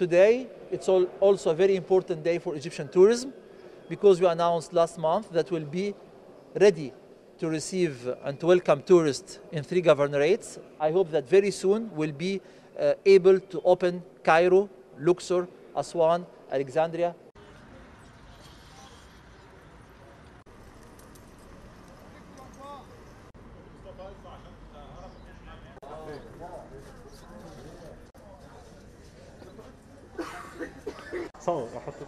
today it's also a very important day for Egyptian tourism because we announced last month that we'll be ready to receive and to welcome tourists in three governorates. I hope that very soon we'll be uh, able to open Cairo, Luxor, Aswan, Alexandria, صور احطه